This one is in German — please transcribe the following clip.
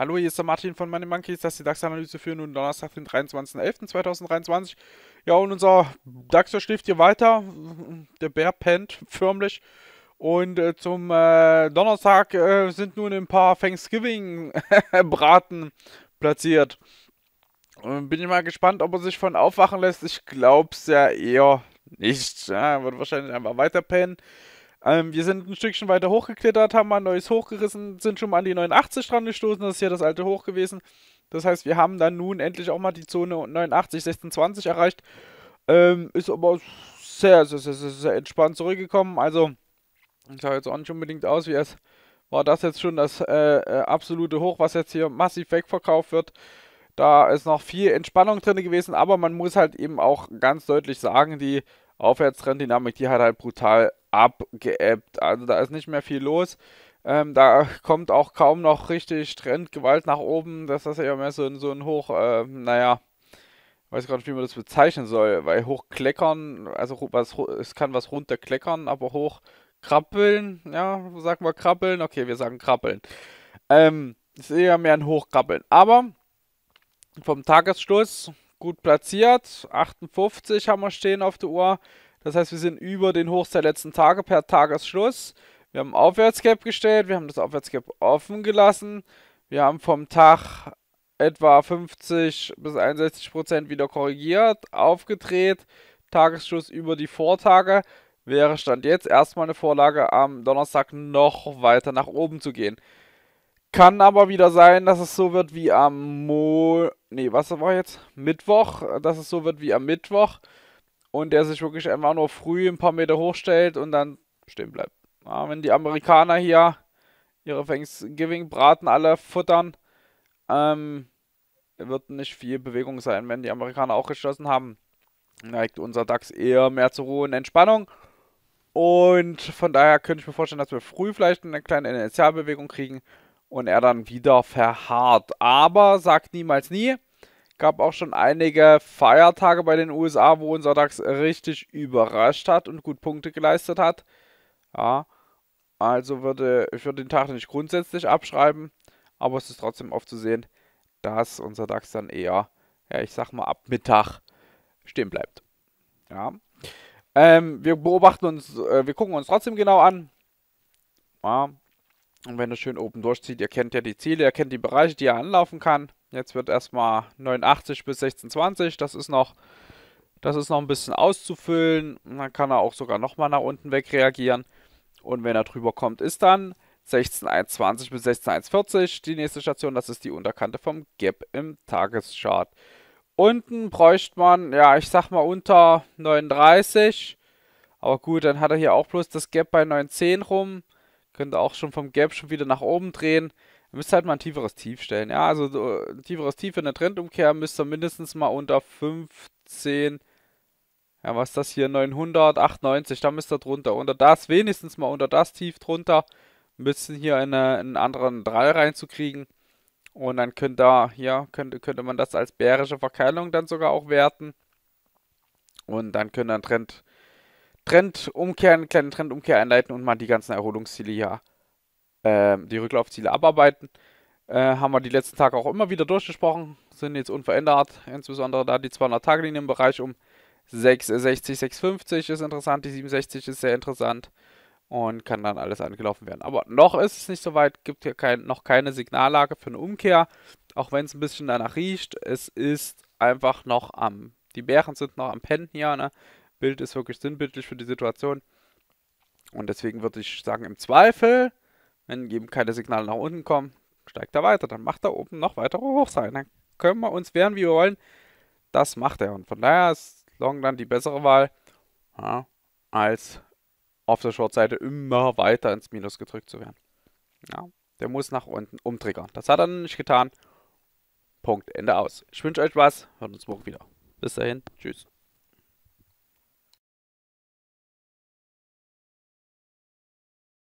Hallo, hier ist der Martin von Money Monkeys. Das ist die DAX-Analyse für nun Donnerstag, den 23.11.2023. Ja, und unser DAX schläft hier weiter. Der Bär pennt förmlich. Und äh, zum äh, Donnerstag äh, sind nun ein paar Thanksgiving-Braten platziert. bin ich mal gespannt, ob er sich von aufwachen lässt. Ich glaube es ja eher nicht. Ja, wird wahrscheinlich einfach weiter pennen. Ähm, wir sind ein Stückchen weiter hochgeklettert, haben mal ein neues hochgerissen, sind schon mal an die 89 dran gestoßen. Das ist ja das alte Hoch gewesen. Das heißt, wir haben dann nun endlich auch mal die Zone 89, 1620 erreicht. Ähm, ist aber sehr, sehr, sehr, sehr, entspannt zurückgekommen. Also, sah jetzt auch nicht unbedingt aus, wie es war das jetzt schon das äh, äh, absolute Hoch, was jetzt hier massiv wegverkauft wird. Da ist noch viel Entspannung drin gewesen, aber man muss halt eben auch ganz deutlich sagen, die Aufwärtstrenddynamik, die hat halt brutal abgeebbt. Also da ist nicht mehr viel los. Ähm, da kommt auch kaum noch richtig Trendgewalt nach oben. Das ist ja mehr so, so ein Hoch, äh, naja, weiß gar nicht, wie man das bezeichnen soll, weil hochkleckern, also was, es kann was runterkleckern, aber hochkrabbeln, ja, sagen wir krabbeln, okay, wir sagen krabbeln. Ähm, ist eher mehr ein Hochkrabbeln. Aber vom Tagesschluss gut platziert, 58 haben wir stehen auf der Uhr. Das heißt, wir sind über den Hochs der letzten Tage per Tagesschluss. Wir haben Aufwärtsgap gestellt, wir haben das Aufwärtsgap offen gelassen. Wir haben vom Tag etwa 50 bis 61 Prozent wieder korrigiert, aufgedreht. Tagesschluss über die Vortage wäre Stand jetzt erstmal eine Vorlage am Donnerstag noch weiter nach oben zu gehen. Kann aber wieder sein, dass es so wird wie am Mo... Nee, was war jetzt? Mittwoch. Dass es so wird wie am Mittwoch und der sich wirklich einfach nur früh ein paar Meter hochstellt und dann stehen bleibt. Ja, wenn die Amerikaner hier ihre Thanksgiving-Braten alle futtern, ähm, wird nicht viel Bewegung sein. Wenn die Amerikaner auch geschlossen haben, neigt unser DAX eher mehr zur Ruhe und Entspannung. Und von daher könnte ich mir vorstellen, dass wir früh vielleicht eine kleine Initialbewegung kriegen und er dann wieder verharrt. Aber sagt niemals nie gab auch schon einige Feiertage bei den USA, wo unser DAX richtig überrascht hat und gut Punkte geleistet hat. Ja, also würde ich würde den Tag nicht grundsätzlich abschreiben, aber es ist trotzdem aufzusehen, dass unser DAX dann eher, ja, ich sag mal, ab Mittag stehen bleibt. Ja. Ähm, wir beobachten uns, äh, wir gucken uns trotzdem genau an. Ja. Und wenn er schön oben durchzieht, ihr kennt ja die Ziele, ihr kennt die Bereiche, die er anlaufen kann. Jetzt wird erstmal 89 bis 1620. Das ist noch, das ist noch ein bisschen auszufüllen. Dann kann er auch sogar nochmal nach unten weg reagieren. Und wenn er drüber kommt, ist dann 16.120 bis 16.140 die nächste Station. Das ist die Unterkante vom Gap im Tageschart. Unten bräuchte man, ja, ich sag mal unter 39. Aber gut, dann hat er hier auch bloß das Gap bei 910 rum. Könnte auch schon vom Gap schon wieder nach oben drehen. Ihr müsst halt mal ein tieferes Tief stellen. Ja, also ein tieferes Tief in der Trendumkehr müsst ihr mindestens mal unter 15. Ja, was ist das hier? 998, da müsst ihr drunter. Unter das, wenigstens mal unter das Tief drunter. Bisschen hier in eine, einen anderen Drall reinzukriegen. Und dann könnt ihr, hier könnte, könnte man das als bärische Verkeilung dann sogar auch werten. Und dann könnt ihr einen Trend, Trendumkehr, einen kleinen Trendumkehr einleiten und mal die ganzen Erholungsziele hier äh, die Rücklaufziele abarbeiten. Äh, haben wir die letzten Tage auch immer wieder durchgesprochen, sind jetzt unverändert, insbesondere da die 200-Tage-Linie im Bereich um 660, 650 ist interessant, die 67 ist sehr interessant und kann dann alles angelaufen werden. Aber noch ist es nicht so weit, gibt hier kein, noch keine Signallage für eine Umkehr, auch wenn es ein bisschen danach riecht. Es ist einfach noch am, die Bären sind noch am Pennen hier, ne? Bild ist wirklich sinnbildlich für die Situation. Und deswegen würde ich sagen, im Zweifel wenn eben keine Signale nach unten kommen, steigt er weiter. Dann macht er oben noch weitere hoch sein. Dann können wir uns wehren, wie wir wollen. Das macht er. Und von daher ist Long dann die bessere Wahl, ja, als auf der Short-Seite immer weiter ins Minus gedrückt zu werden. Ja, der muss nach unten umtriggern. Das hat er nicht getan. Punkt. Ende aus. Ich wünsche euch was. Hört uns morgen wieder. Bis dahin. Tschüss.